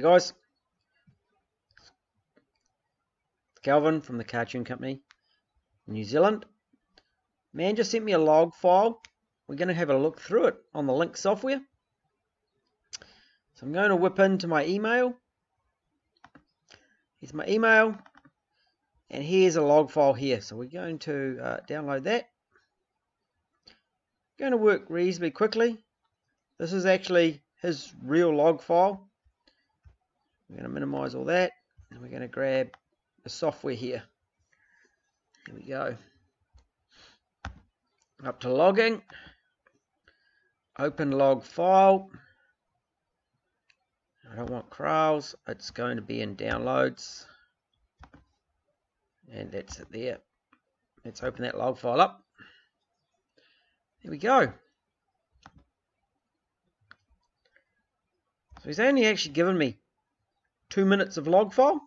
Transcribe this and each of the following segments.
Guys. Kelvin from the Cartune Company, New Zealand. Man just sent me a log file. We're going to have a look through it on the link software. So I'm going to whip into my email. Here's my email. And here's a log file here. So we're going to uh, download that. Going to work reasonably quickly. This is actually his real log file. We're going to minimize all that. And we're going to grab the software here. Here we go. Up to logging. Open log file. I don't want crawls. It's going to be in downloads. And that's it there. Let's open that log file up. There we go. So he's only actually given me two minutes of log file.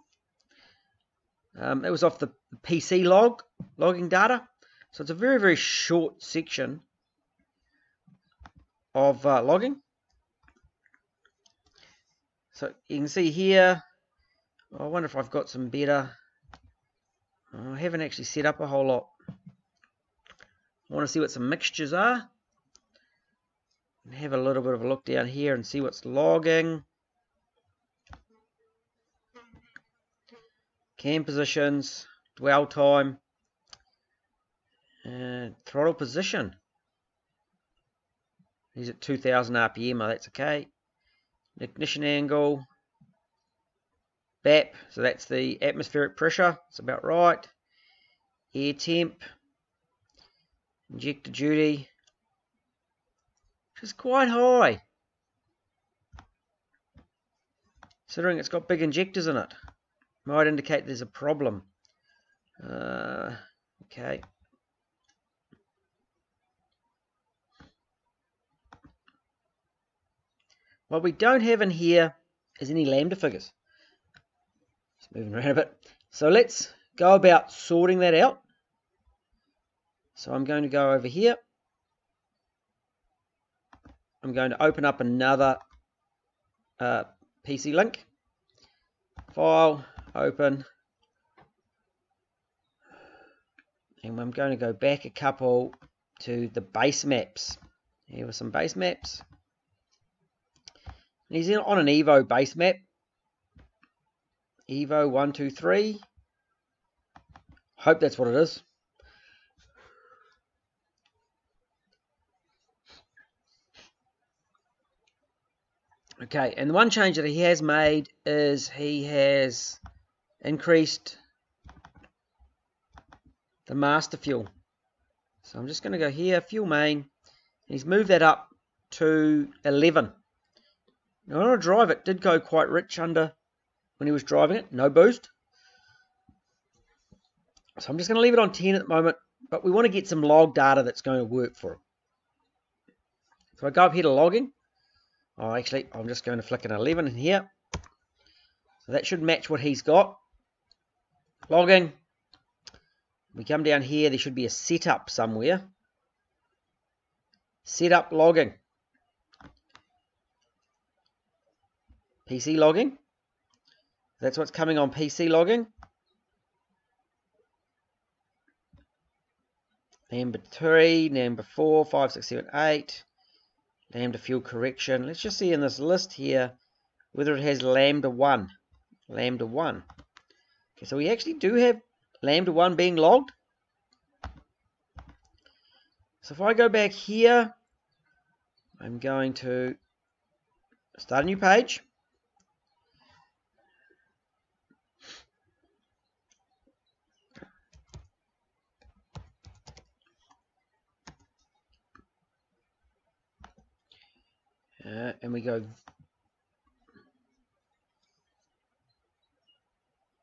Um, it was off the PC log, logging data. So it's a very, very short section of uh, logging. So you can see here, I wonder if I've got some better, I haven't actually set up a whole lot. I want to see what some mixtures are. And have a little bit of a look down here and see what's logging. Cam positions, dwell time, throttle position. He's at 2000 RPM, oh, that's okay. Ignition angle, BAP, so that's the atmospheric pressure, it's about right. Air temp, injector duty, which is quite high. Considering it's got big injectors in it might indicate there's a problem. Uh, okay. What we don't have in here is any lambda figures. Just moving around a bit. So let's go about sorting that out. So I'm going to go over here. I'm going to open up another uh, PC link. File, open. And I'm going to go back a couple to the base maps. Here are some base maps. And he's on an Evo base map. Evo 123. Hope that's what it is. Okay, and the one change that he has made is he has increased the master fuel. So I'm just going to go here, fuel main. He's moved that up to 11. Now when I drive it, did go quite rich under when he was driving it, no boost. So I'm just going to leave it on 10 at the moment, but we want to get some log data that's going to work for it. So I go up here to logging. Oh, actually, I'm just going to flick an 11 in here. So that should match what he's got. Logging. We come down here, there should be a setup somewhere. Setup logging. PC logging. That's what's coming on PC logging. Number 3, number 4, 5, 6, 7, 8. Lambda fuel correction. Let's just see in this list here whether it has Lambda 1. Lambda 1. Okay, so we actually do have lambda 1 being logged. So if I go back here, I'm going to start a new page. Uh, and we go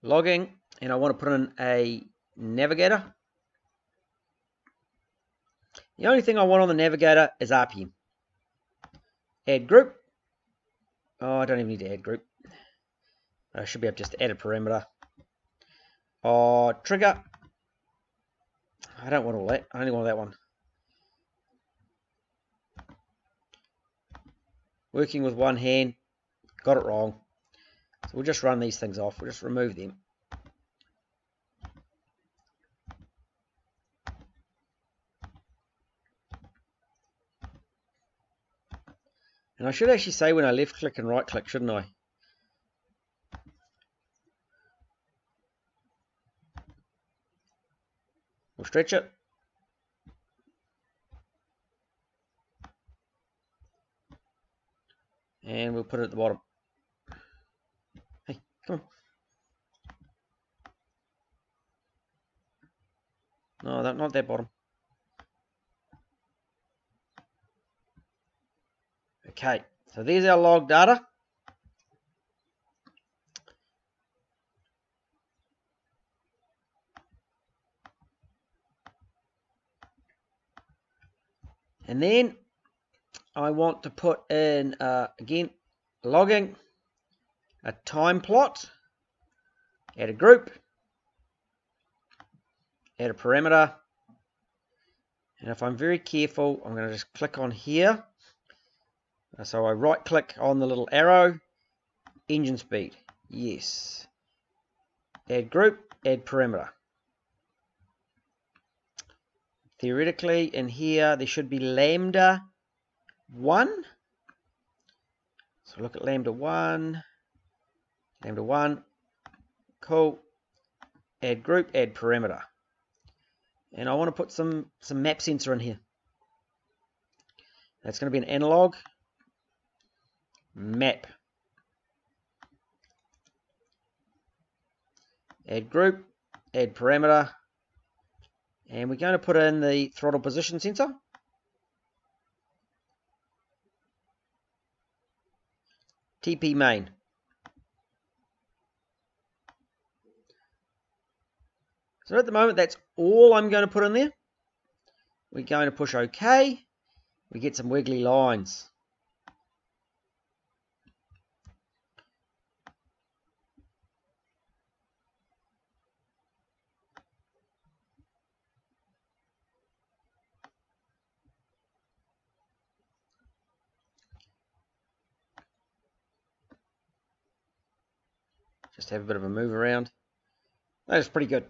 logging and I want to put in a navigator. The only thing I want on the navigator is RPM. Add group. Oh, I don't even need to add group. I should be able to just add a parameter. Oh, trigger. I don't want all that. I only want that one. Working with one hand. Got it wrong. We'll just run these things off. We'll just remove them. And I should actually say when I left click and right click, shouldn't I? We'll stretch it. And we'll put it at the bottom. Come on. No, that, not that bottom. Okay, so there's our log data. And then I want to put in, uh, again, logging, a time plot, add a group, add a parameter, and if I'm very careful, I'm going to just click on here. So I right click on the little arrow, engine speed, yes. Add group, add parameter. Theoretically, in here, there should be lambda 1. So look at lambda 1, lambda 1, cool. Add group, add parameter. And I want to put some, some map sensor in here. That's going to be an analog map. Add group, add parameter, and we're going to put in the throttle position sensor. TP main. So at the moment, that's all I'm going to put in there. We're going to push OK. We get some wiggly lines. Just have a bit of a move around. That is pretty good.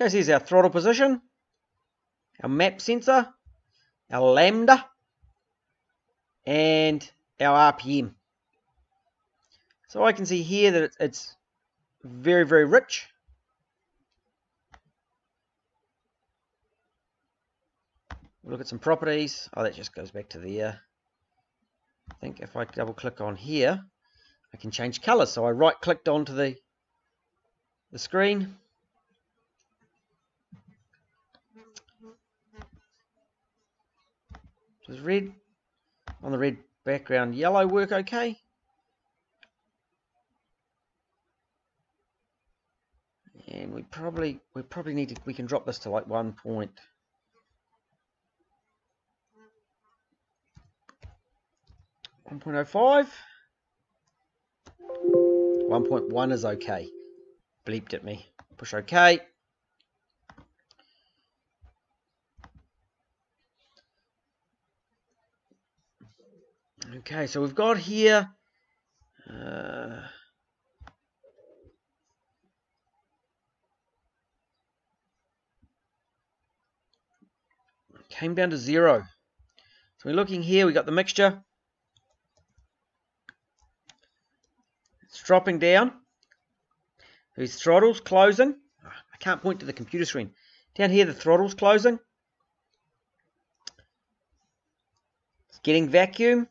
Okay, so here's our throttle position, our map sensor, our lambda, and our RPM. So I can see here that it's very, very rich. We'll look at some properties. Oh, that just goes back to the, uh, I think if I double click on here, I can change color. So I right clicked onto the, the screen. Does red on the red background yellow work okay? And we probably we probably need to we can drop this to like one point. One point oh five. 1.1 is okay. Bleeped at me. Push OK. Okay, so we've got here uh, came down to zero. So we're looking here, we got the mixture. It's dropping down. These throttles closing. I can't point to the computer screen. Down here, the throttle's closing. It's getting vacuum.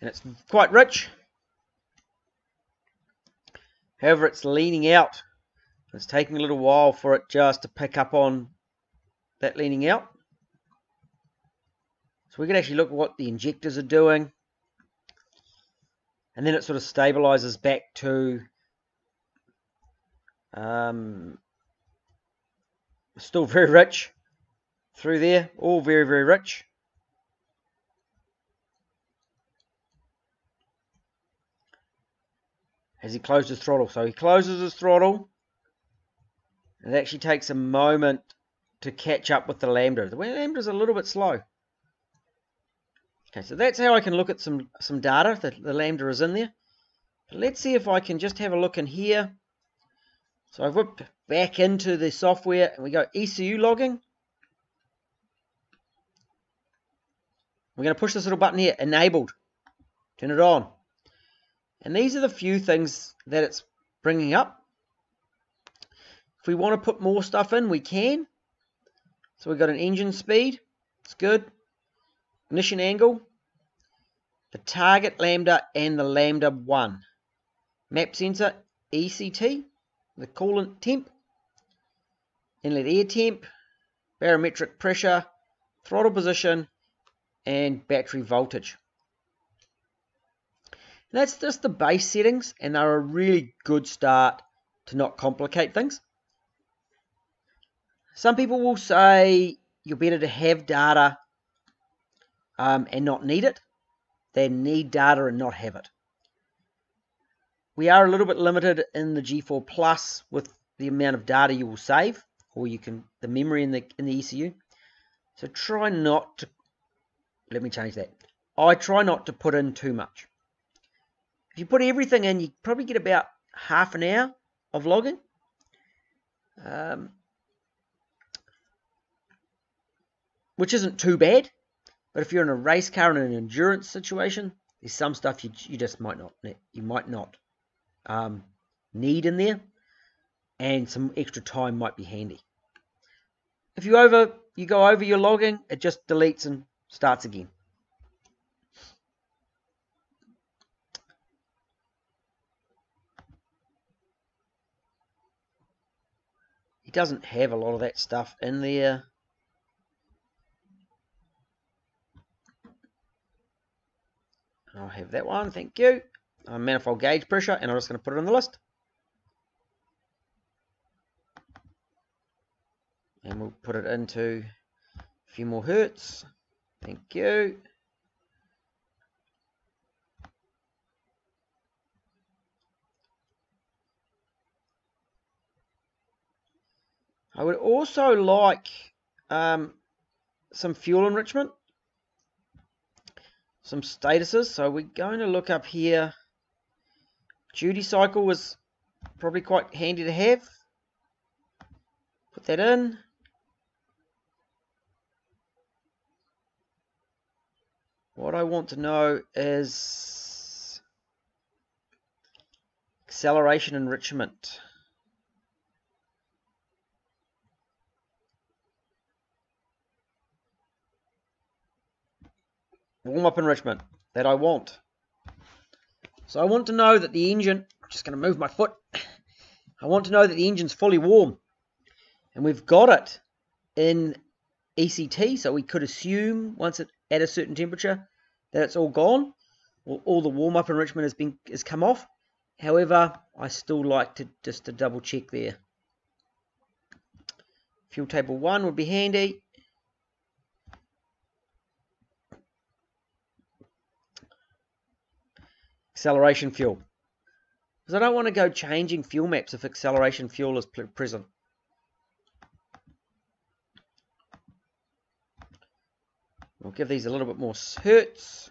And it's quite rich. However, it's leaning out. It's taking a little while for it just to pick up on that leaning out. So we can actually look at what the injectors are doing. And then it sort of stabilizes back to um, still very rich through there. All very, very rich. As he closed his throttle. So he closes his throttle. It actually takes a moment to catch up with the lambda. The lambda is a little bit slow. Okay, so that's how I can look at some, some data. The, the lambda is in there. But let's see if I can just have a look in here. So I've whipped back into the software and we go ECU logging. We're going to push this little button here, enabled. Turn it on. And these are the few things that it's bringing up. If we want to put more stuff in, we can. So we've got an engine speed. It's good ignition angle, the target lambda, and the lambda 1. Map sensor, ECT, the coolant temp, inlet air temp, barometric pressure, throttle position, and battery voltage. That's just the base settings, and they're a really good start to not complicate things. Some people will say you're better to have data um, and not need it than need data and not have it. We are a little bit limited in the G4 Plus with the amount of data you will save, or you can the memory in the in the ECU. So try not to. Let me change that. I try not to put in too much. You put everything in, you probably get about half an hour of logging. Um, which isn't too bad. But if you're in a race car in an endurance situation, there's some stuff you, you just might not you might not um, need in there, and some extra time might be handy. If you over you go over your logging, it just deletes and starts again. He doesn't have a lot of that stuff in there. I'll have that one, thank you. Uh, manifold gauge pressure, and I'm just going to put it on the list. And we'll put it into a few more hertz. Thank you. I would also like um, some fuel enrichment some statuses. So we're going to look up here. Duty cycle was probably quite handy to have. Put that in. What I want to know is acceleration enrichment. Warm-up enrichment that I want. So I want to know that the engine, I'm just going to move my foot, I want to know that the engine's fully warm. And we've got it in ECT, so we could assume once it at a certain temperature that it's all gone, or all the warm-up enrichment has been has come off. However, I still like to just to double check there. Fuel table 1 would be handy. Acceleration fuel. Because I don't want to go changing fuel maps if acceleration fuel is present. We'll give these a little bit more hertz.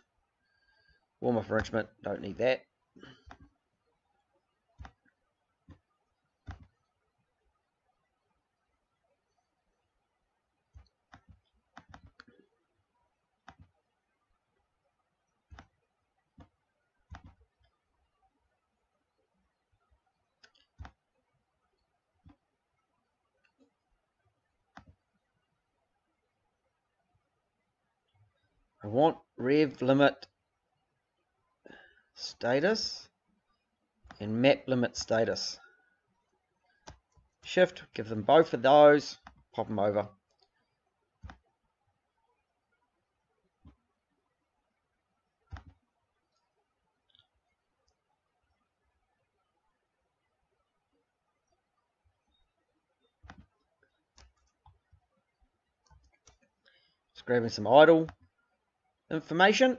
Warm-up enrichment, don't need that. I want rev limit status and map limit status. Shift, give them both of those, pop them over. Just grabbing some idle information.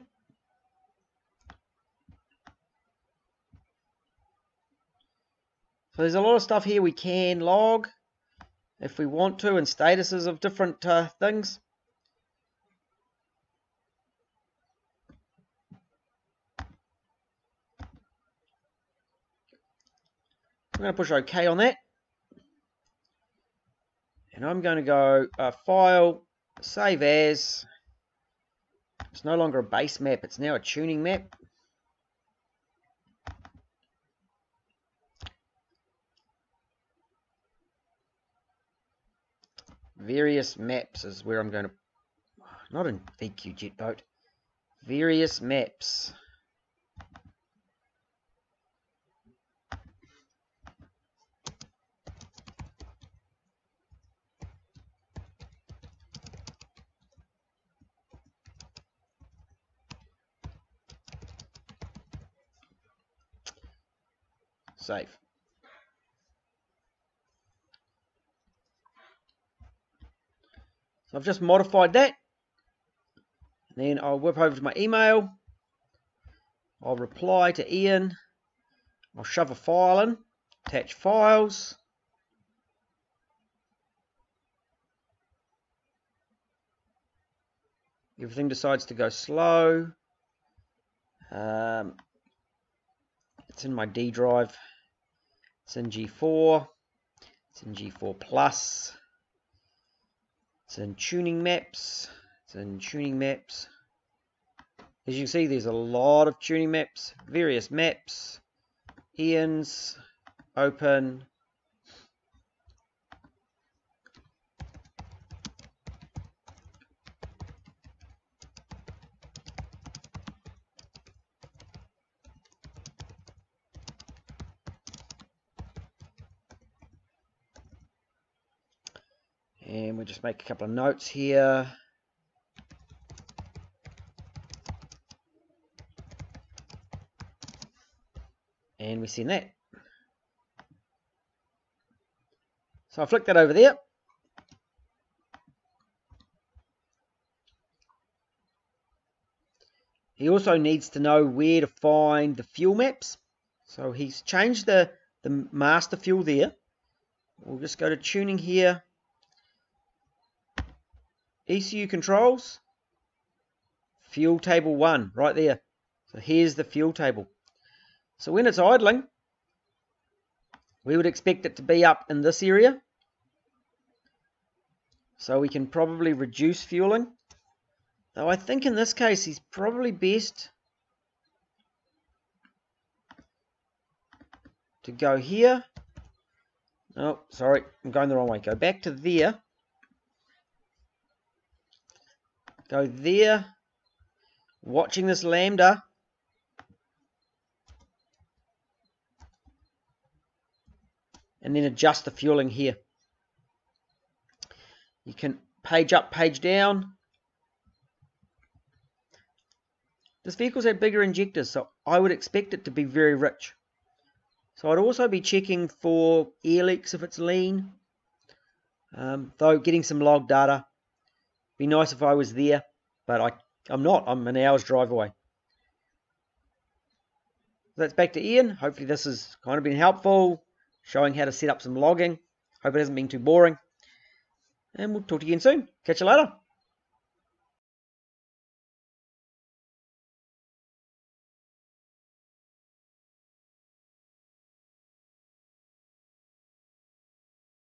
So there's a lot of stuff here we can log if we want to and statuses of different uh, things. I'm going to push OK on that. And I'm going to go uh, File, Save As, it's no longer a base map, it's now a tuning map. Various maps is where I'm going to, not in VQ Jet Boat, various maps. So I've just modified that. Then I'll whip over to my email. I'll reply to Ian. I'll shove a file in, attach files. Everything decides to go slow. Um, it's in my D drive. It's in G4. It's in G4 Plus. It's in tuning maps. It's in tuning maps. As you can see, there's a lot of tuning maps, various maps, Ian's, open, we'll just make a couple of notes here. And we send that. So I flick that over there. He also needs to know where to find the fuel maps. So he's changed the the master fuel there. We'll just go to tuning here ECU controls, fuel table 1, right there. So here's the fuel table. So when it's idling, we would expect it to be up in this area. So we can probably reduce fueling. Though I think in this case he's probably best to go here. Oh, sorry, I'm going the wrong way. Go back to there. Go there, watching this lambda. And then adjust the fueling here. You can page up, page down. This vehicle's had bigger injectors, so I would expect it to be very rich. So I'd also be checking for air leaks if it's lean. Um, though getting some log data be nice if I was there, but I, I'm not. I'm an hour's drive away. That's back to Ian. Hopefully this has kind of been helpful, showing how to set up some logging. Hope it hasn't been too boring. And we'll talk to you again soon. Catch you later.